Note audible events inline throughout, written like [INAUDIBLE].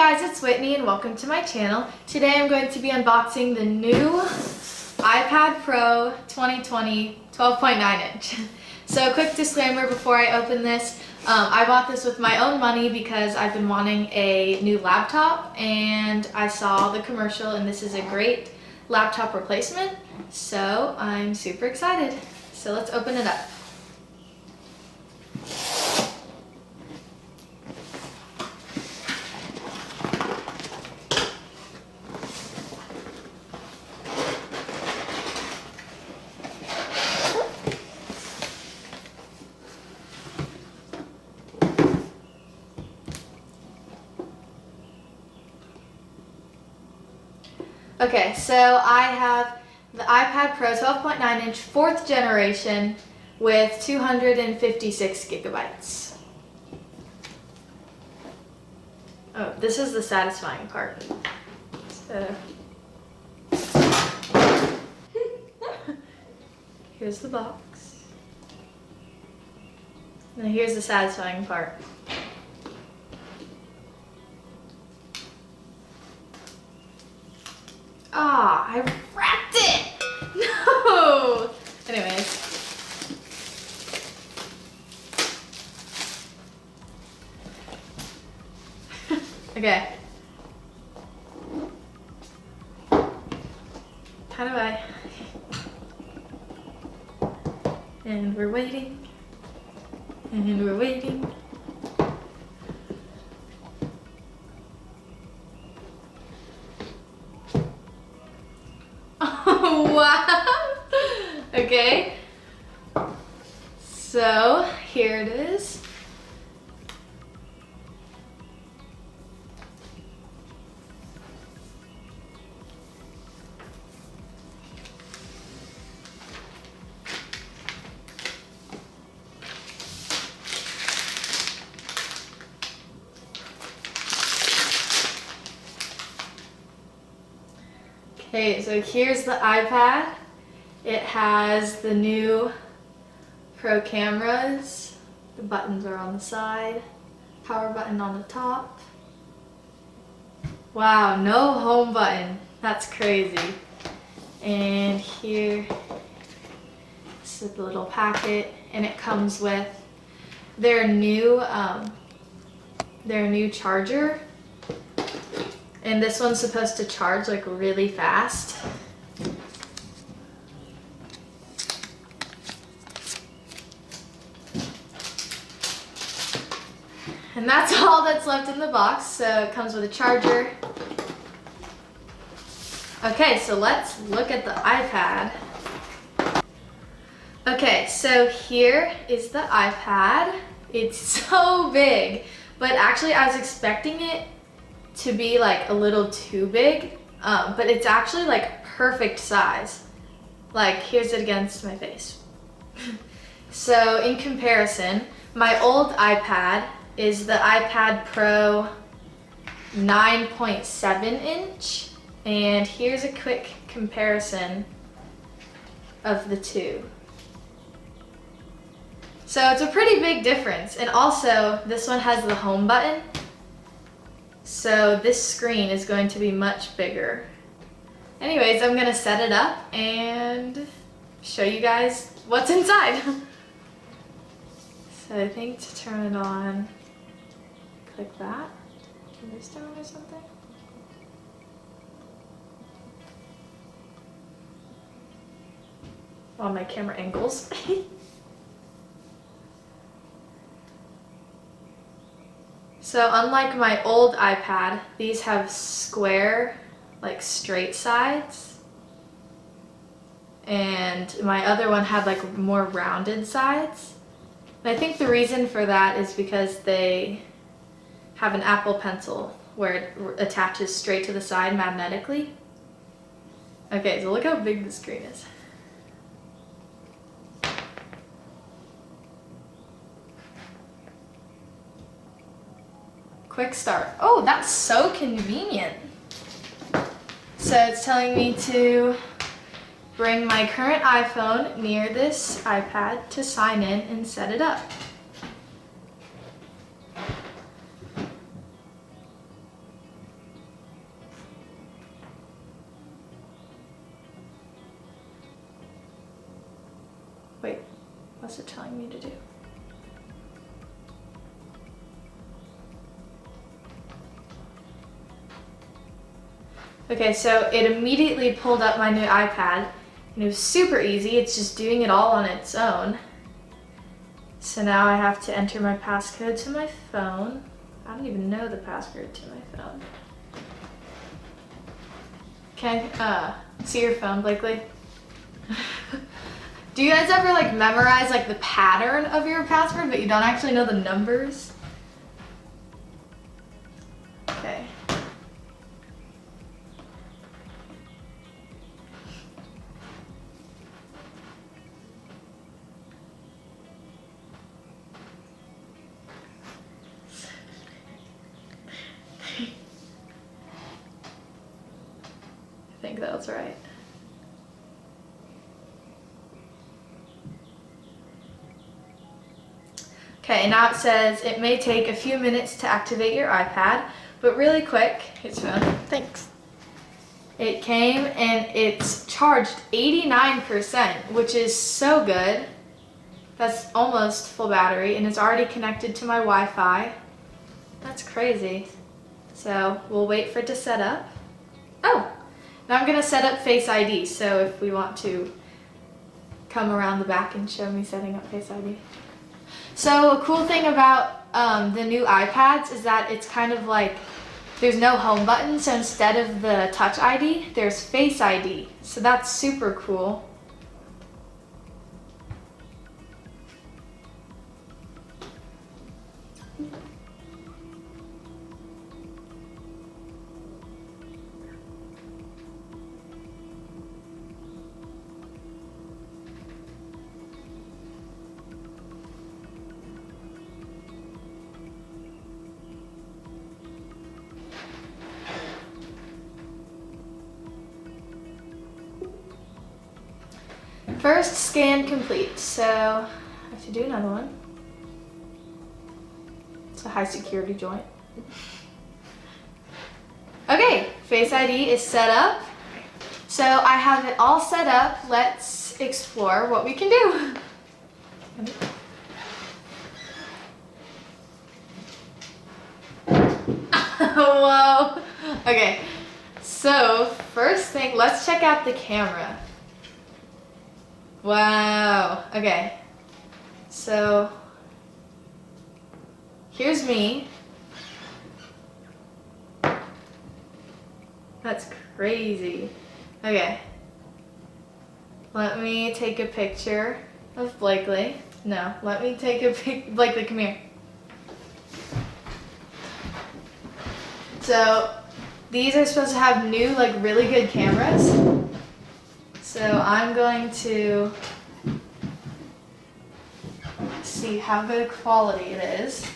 guys, it's Whitney and welcome to my channel. Today I'm going to be unboxing the new iPad Pro 2020 12.9 inch. [LAUGHS] So quick disclaimer before I open this, um, I bought this with my own money because I've been wanting a new laptop and I saw the commercial and this is a great laptop replacement. So I'm super excited. So let's open it up. Okay, so I have the iPad Pro 12.9 inch fourth generation with 256 gigabytes. Oh, this is the satisfying part. So, [LAUGHS] here's the box. Now here's the satisfying part. Ah, I wrapped it! [LAUGHS] No! Anyways. [LAUGHS] okay. How do I? And we're waiting. And we're waiting. Okay. So here it is. Okay, so here's the iPad. It has the new Pro cameras. The buttons are on the side. Power button on the top. Wow, no home button. That's crazy. And here is the little packet and it comes with their new um, their new charger and this one's supposed to charge like really fast. And that's [LAUGHS] all that's left in the box. So it comes with a charger. Okay, so let's look at the iPad. Okay, so here is the iPad. It's [LAUGHS] so big, but actually I was expecting it to be like a little too big, um, but it's actually like perfect size. Like here's it against my face. [LAUGHS] so in comparison, my old iPad is the iPad Pro 9.7 inch. And here's a quick comparison of the two. So it's a pretty big difference. And also this one has the home button so this screen is going to be much bigger. Anyways, I'm gonna set it up and show you guys what's [LAUGHS] inside. so I think to turn it on, click that. Turn this down or something? On my camera angles. [LAUGHS] So unlike my old iPad, these have square, like straight sides. And my other one had like more rounded sides. And I think the reason for that is because they have an Apple Pencil where it attaches straight to the side magnetically. Okay, so look how big the screen is. Quick start. Oh, that's so convenient. So it's telling me to bring my current iPhone near this iPad to sign in and set it up. What's it telling me to do? Okay, so it immediately pulled up my new iPad and it was super easy. It's just doing it all on its own. So now I have to enter my passcode to my phone. I don't even know the password to my phone. Can I uh, see your phone, Blakely? [LAUGHS] Do you guys ever like memorize like the pattern of your password but you don't actually know the numbers? Okay. [LAUGHS] I think that was right. Okay, now it says it may take a few minutes to activate your iPad, but really quick, it's phone. Thanks. It came and it's charged 89%, which is so good. That's almost full battery and it's already connected to my Wi-Fi. That's crazy. So we'll wait for it to set up. Oh, now I'm gonna set up Face ID. So if we want to come around the back and show me setting up Face ID. So a cool thing about um, the new iPads is that it's kind of like there's no home button, so instead of the Touch ID, there's Face ID. So that's super cool. First scan complete, so I have to do another one. It's a high security joint. [LAUGHS] Okay, Face ID is set up. So I have it all set up. Let's explore what we can do. [LAUGHS] Whoa. Okay, so first thing, let's check out the camera. Wow. Okay. So here's me. That's crazy. Okay. Let me take a picture of Blakely. No, let me take a pic. Blakely, come here. So these are supposed to have new, like really good cameras. So I'm going to see how good quality it is.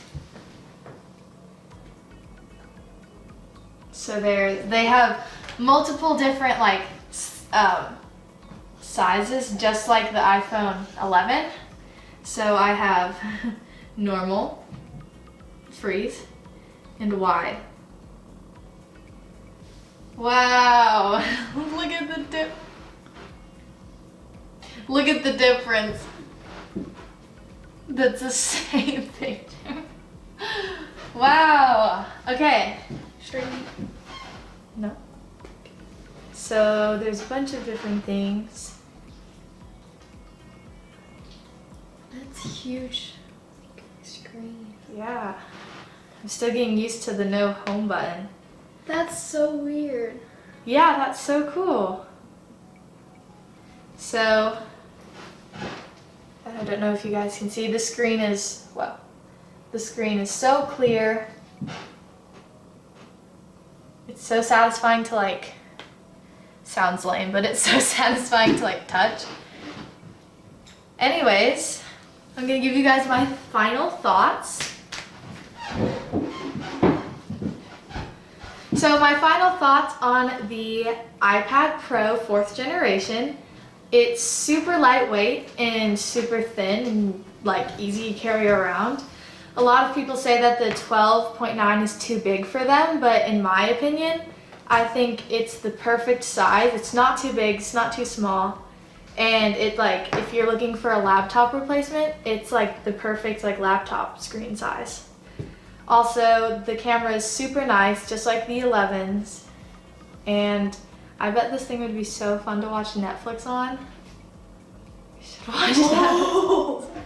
So there, they have multiple different like um, sizes, just like the iPhone 11. So I have [LAUGHS] normal, freeze, and wide. Wow, [LAUGHS] Look at the difference. That's the [LAUGHS] same picture. wow. Okay. Straight. No. So there's a bunch of different things. That's huge screen. Yeah. I'm still getting used to the no home button. That's so weird. Yeah, that's so cool. So, I don't know if you guys can see, the screen is, well, the screen is so clear. It's so satisfying to like, sounds lame, but it's [LAUGHS] so satisfying to like touch. Anyways, I'm gonna give you guys my final thoughts. So my final thoughts on the iPad Pro 4th generation. It's super lightweight and super thin and like easy to carry around. A lot of people say that the 12.9 is too big for them, but in my opinion, I think it's the perfect size. It's not too big, it's not too small. and it like if you're looking for a laptop replacement, it's like the perfect like laptop screen size. Also, the camera is super nice, just like the 11s, and I bet this thing would be so fun to watch Netflix on. You should [LAUGHS] watch that.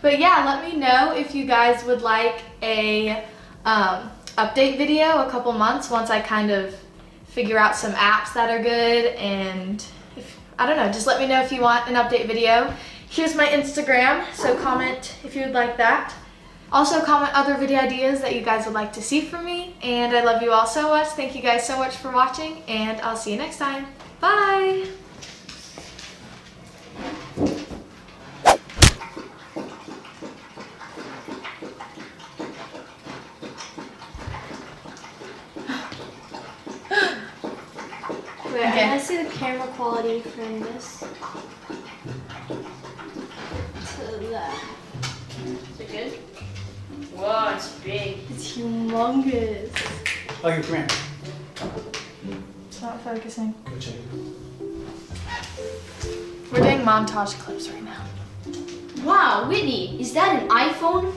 But yeah, let me know if you guys would like a um, update video a couple months once I kind of figure out some apps that are good and if, I don't know, just let me know if you want an update video. Here's my Instagram, so comment if you would like that. Also comment other video ideas that you guys would like to see from me. And I love you all so much. Thank you guys so much for watching and I'll see you next time. Bye! [GASPS] Okay. I gotta see the camera quality from this to that. Big. It's humongous. Okay, come here. It's not focusing. Go check. We're doing montage clips right now. Wow, Whitney, is that an iPhone?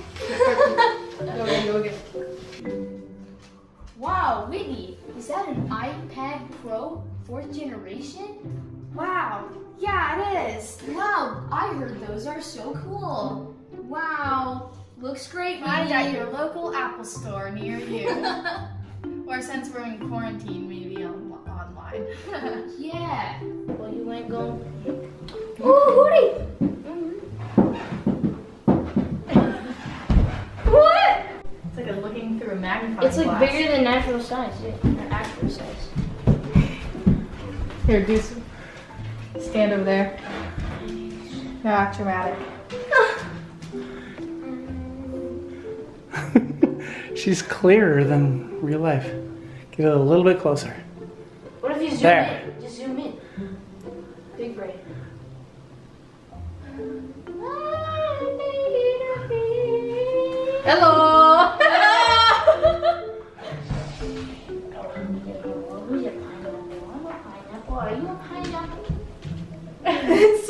Go again, go again. Wow, Whitney, is that an iPad Pro fourth generation? Wow. Yeah, it is. Wow, I heard those are so cool. Wow, looks great, Find Whitney. at your local Apple store near you. [LAUGHS] or since we're in quarantine, maybe on, online. [LAUGHS] yeah. Well, you wanna go? Ooh, Hootie! Mm-hmm. what? It's like a looking through a magnifying It's like glass. bigger than natural size, yeah, or actual size. Here, do some. Stand over there. No, act dramatic. She's clearer than real life. Get it a little bit closer. What if you zoom There. in? Just zoom in. Big brain. Hello! Who's a pineapple? A pineapple. Are you a pineapple? it's